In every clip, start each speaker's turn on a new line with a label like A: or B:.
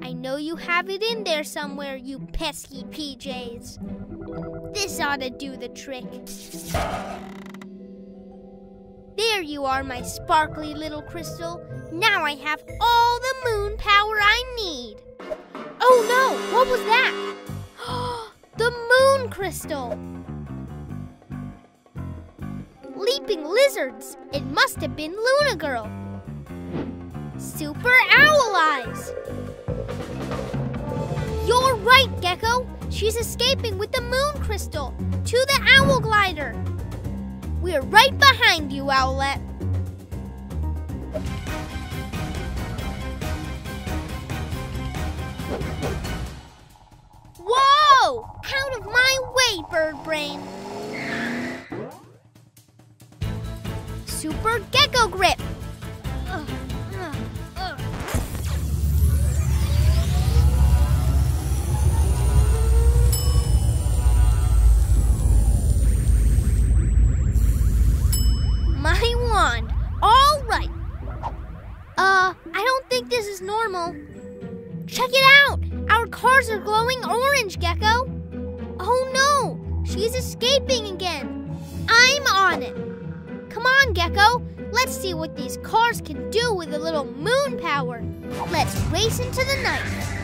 A: I know you have it in there somewhere, you pesky PJs. This ought to do the trick. There you are, my sparkly little crystal. Now I have all the moon power I need. Oh no, what was that? the moon crystal! Leaping lizards! It must have been Luna Girl. Super Owl Eyes! You're right, Gekko! She's escaping with the moon crystal to the Owl Glider. We're right behind you, Owlette. Whoa! Out of my way, Bird Brain! Gekko Grip! My wand. All right. Uh, I don't think this is normal. Check it out. Our cars are glowing orange, Gekko. Oh no, she's escaping again. I'm on it. Come on, Gekko. Let's see what these cars can do with a little moon power. Let's race into the night.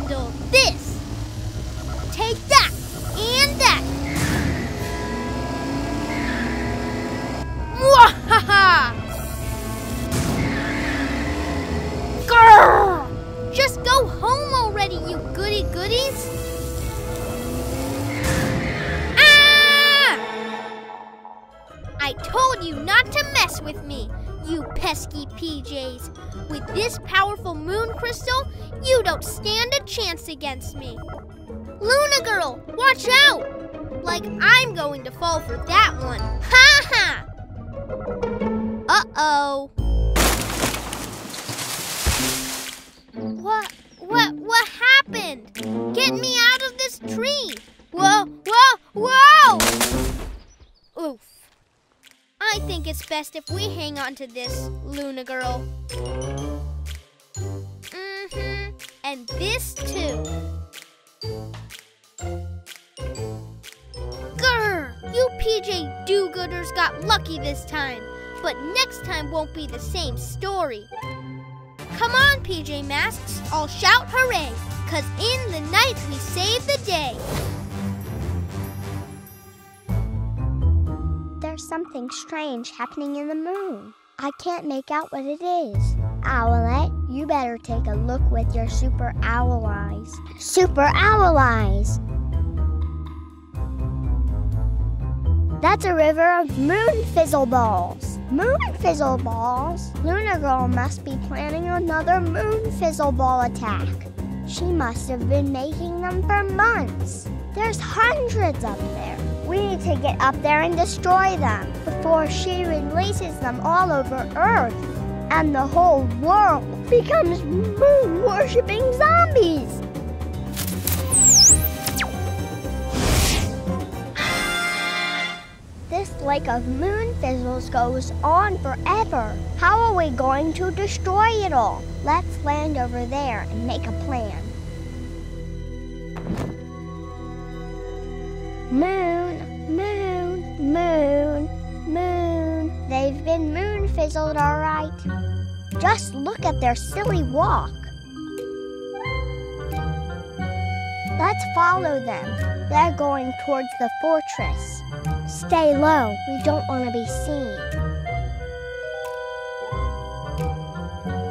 A: Handle this. Take that and that. Grrr! Just go home already, you goody goodies. Ah! I told you not to mess with me, you pesky PJs. With this powerful moon crystal, you don't stand a chance against me. Luna Girl, watch out! Like I'm going to fall for that one. Ha ha! Uh oh. What? What? What happened? Get me out of this tree! Whoa! Whoa! Whoa! I think it's best if we hang on to this, Luna Girl. Mm-hmm. And this too. Grr! You PJ do-gooders got lucky this time, but next time won't be the same story. Come on, PJ Masks, I'll shout hooray, cause in the night we save the day.
B: Something strange happening in the moon. I can't make out what it is. Owlette, you better take a look with your super owl eyes. Super owl eyes! That's a river of moon fizzle balls. Moon fizzle balls? Luna Girl must be planning another moon fizzle ball attack. She must have been making them for months. There's hundreds up there. We need to get up there and destroy them before she releases them all over Earth and the whole world becomes moon worshipping zombies. This lake of moon fizzles goes on forever. How are we going to destroy it all? Let's land over there and make a plan. Moon, moon, moon. They've been moon fizzled, all right. Just look at their silly walk. Let's follow them. They're going towards the fortress. Stay low. We don't want to be seen.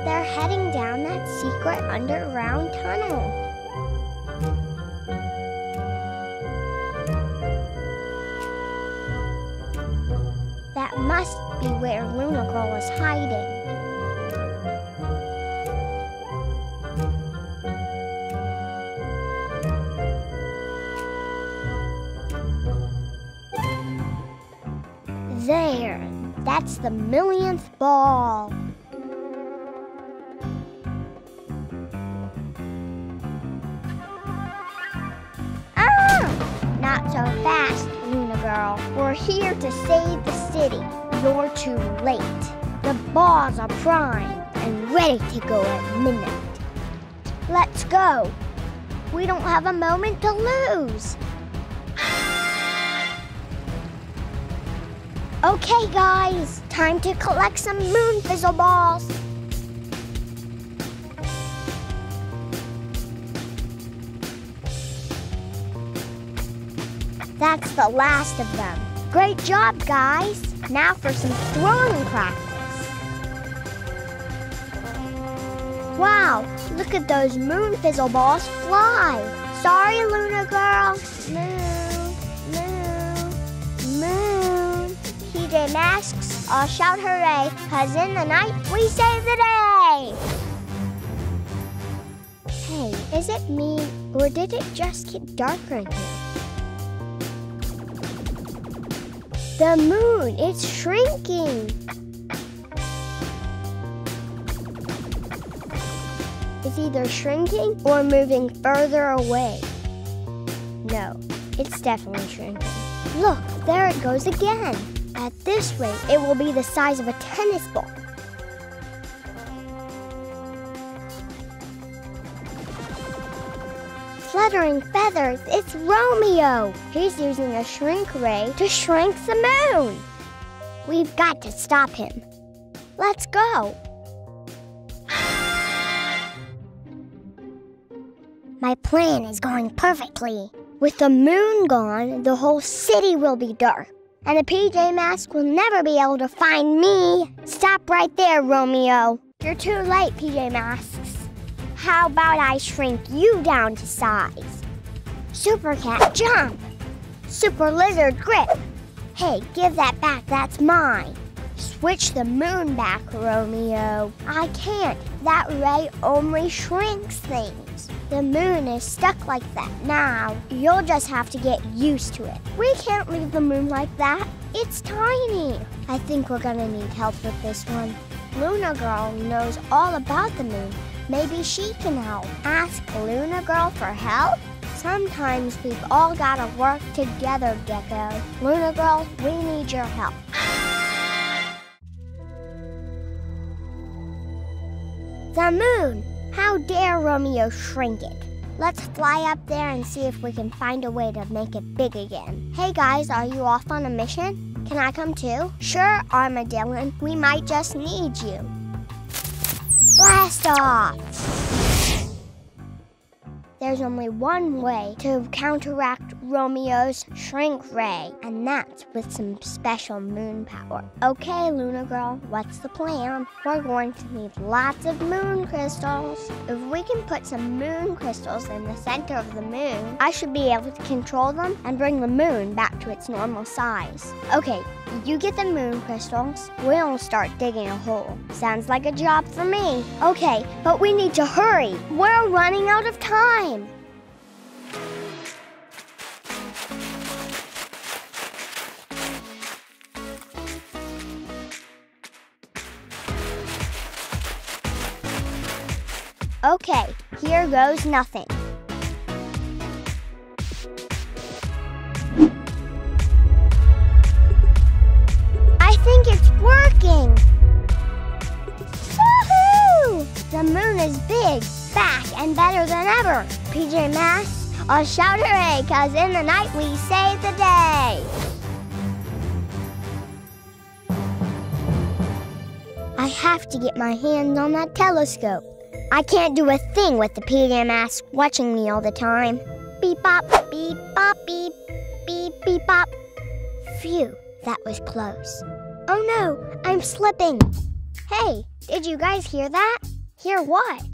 B: They're heading down that secret underground tunnel. That must be where Luna Girl is hiding. There, that's the millionth ball. We're here to save the city. You're too late. The balls are primed and ready to go at midnight. Let's go. We don't have a moment to lose. Okay, guys, time to collect some moon fizzle balls. That's the last of them. Great job, guys. Now for some throwing practice. Wow, look at those moon fizzle balls fly. Sorry, Luna Girl. Moon, moon, moon. PJ Masks, I'll shout hooray, cause in the night we save the day. Hey, is it me, or did it just get darker The moon, it's shrinking. It's either shrinking or moving further away. No, it's definitely shrinking. Look, there it goes again. At this rate, it will be the size of a tennis ball. Fluttering feathers, it's Romeo. He's using a shrink ray to shrink the moon. We've got to stop him. Let's go. My plan is going perfectly. With the moon gone, the whole city will be dark. And the PJ Mask will never be able to find me. Stop right there, Romeo. You're too late, PJ Masks. How about I shrink you down to size? Super Cat, jump! Super Lizard, grip! Hey, give that back, that's mine. Switch the moon back, Romeo. I can't. That ray only shrinks things. The moon is stuck like that now. You'll just have to get used to it. We can't leave the moon like that. It's tiny. I think we're gonna need help with this one. Luna Girl knows all about the moon. Maybe she can help. Ask Luna Girl for help? Sometimes we've all gotta work together, Gekko. Luna Girl, we need your help. The moon! How dare Romeo shrink it? Let's fly up there and see if we can find a way to make it big again. Hey guys, are you off on a mission? Can I come too? Sure, Armadylan. We might just need you. Blast off! There's only one way to counteract Romeo's shrink ray, and that's with some special moon power. Okay, Luna Girl, what's the plan? We're going to need lots of moon crystals. If we can put some moon crystals in the center of the moon, I should be able to control them and bring the moon back to its normal size. Okay, you get the moon crystals, we'll start digging a hole. Sounds like a job for me. Okay, but we need to hurry. We're running out of time. Okay, here goes nothing. I'll shout hooray, cause in the night we save the day! I have to get my hands on that telescope. I can't do a thing with the Mask watching me all the time. Beep bop, beep bop, beep, beep beep bop. Phew, that was close. Oh no, I'm slipping. Hey, did you guys hear that? Hear what?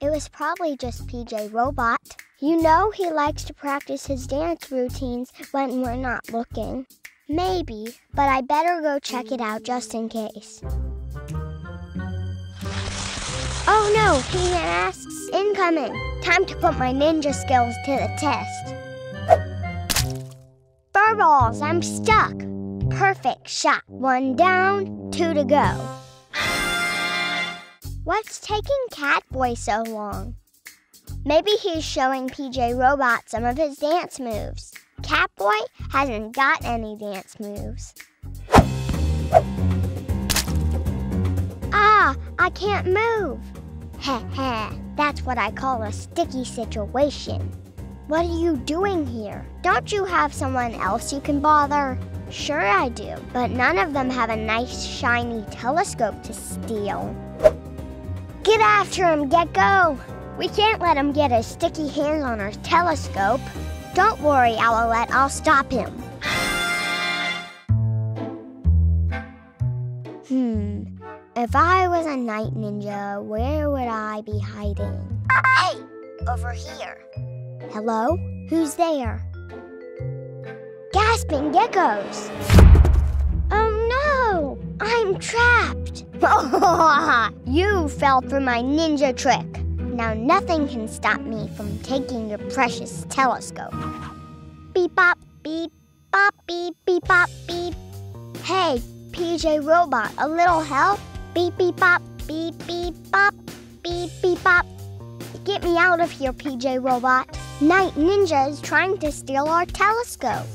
B: It was probably just PJ Robot. You know he likes to practice his dance routines when we're not looking. Maybe, but I better go check it out just in case. Oh no, he asks, incoming. Time to put my ninja skills to the test. Furballs, I'm stuck. Perfect shot. One down, two to go. What's taking Catboy so long? Maybe he's showing PJ Robot some of his dance moves. Catboy hasn't got any dance moves. Ah, I can't move. Heh heh, that's what I call a sticky situation. What are you doing here? Don't you have someone else you can bother? Sure I do, but none of them have a nice shiny telescope to steal. Get after him, Gekko! We can't let him get his sticky hands on our telescope. Don't worry, Owlette, I'll stop him. Hmm, if I was a night ninja, where would I be hiding? Hey, over here. Hello? Who's there? Gasping geckos! Oh no! I'm trapped! you fell for my ninja trick. Now nothing can stop me from taking your precious telescope. Beep bop, beep bop, beep beep bop, beep. Hey, PJ Robot, a little help? Beep beep bop, beep beep bop, beep beep bop. Get me out of here, PJ Robot. Night Ninja is trying to steal our telescope.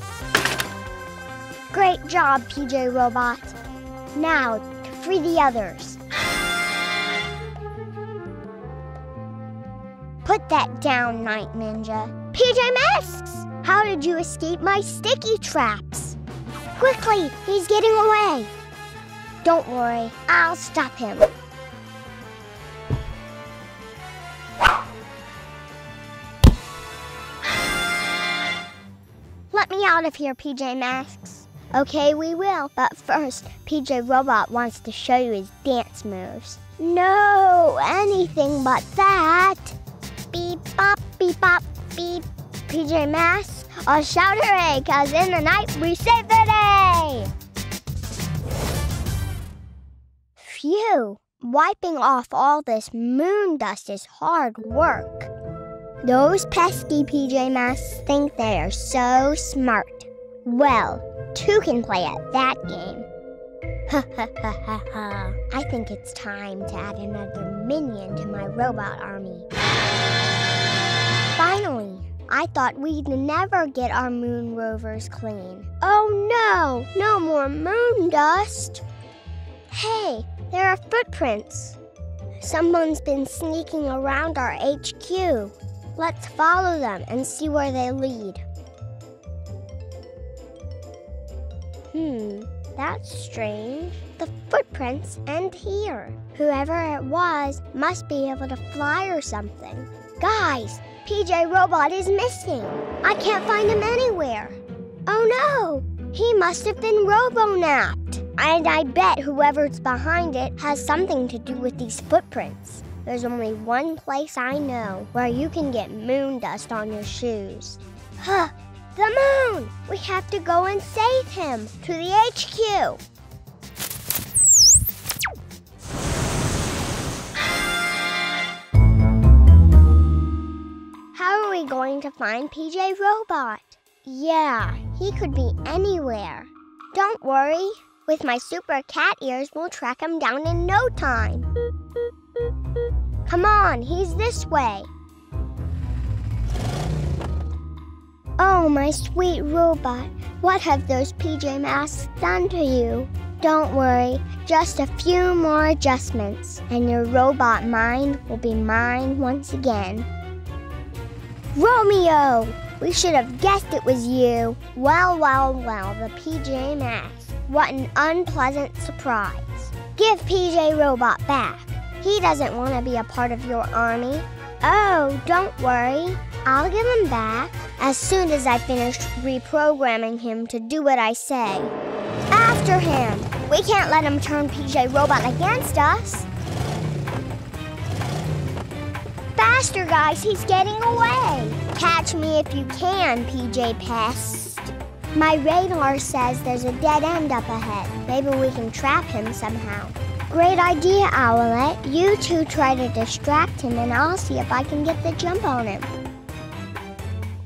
B: Great job, PJ Robot. Now, free the others. That down, Night Ninja. PJ Masks! How did you escape my sticky traps? Quickly, he's getting away. Don't worry, I'll stop him. Let me out of here, PJ Masks. Okay, we will. But first, PJ Robot wants to show you his dance moves. No, anything but that. Bop, beep bop, beep. PJ Masks, a shout hooray, cause in the night we save the day! Phew, wiping off all this moon dust is hard work. Those pesky PJ Masks think they are so smart. Well, two can play at that game. Ha ha ha ha ha. I think it's time to add another minion to my robot army. I thought we'd never get our moon rovers clean. Oh no, no more moon dust. Hey, there are footprints. Someone's been sneaking around our HQ. Let's follow them and see where they lead. Hmm, that's strange. The footprints end here. Whoever it was must be able to fly or something. Guys, PJ Robot is missing. I can't find him anywhere. Oh no, he must have been robo-napped. And I bet whoever's behind it has something to do with these footprints. There's only one place I know where you can get moon dust on your shoes. Huh, the moon! We have to go and save him to the HQ. Going to find PJ Robot? Yeah, he could be anywhere. Don't worry. With my super cat ears, we'll track him down in no time. Come on, he's this way. Oh, my sweet robot, what have those PJ Masks done to you? Don't worry, just a few more adjustments, and your robot mind will be mine once again. Romeo! We should have guessed it was you. Well, well, well, the PJ Masks. What an unpleasant surprise. Give PJ Robot back. He doesn't want to be a part of your army. Oh, don't worry. I'll give him back as soon as I finish reprogramming him to do what I say. After him! We can't let him turn PJ Robot against us. Faster, guys, he's getting away. Catch me if you can, PJ Pest. My radar says there's a dead end up ahead. Maybe we can trap him somehow. Great idea, Owlette. You two try to distract him, and I'll see if I can get the jump on him.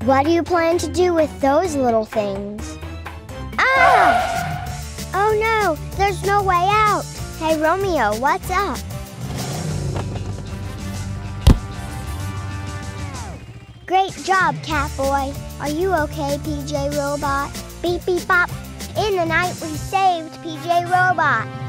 B: What do you plan to do with those little things? Ah! Oh no, there's no way out. Hey, Romeo, what's up? Great job, Catboy. Are you okay, PJ Robot? Beep beep bop. In the night, we saved PJ Robot.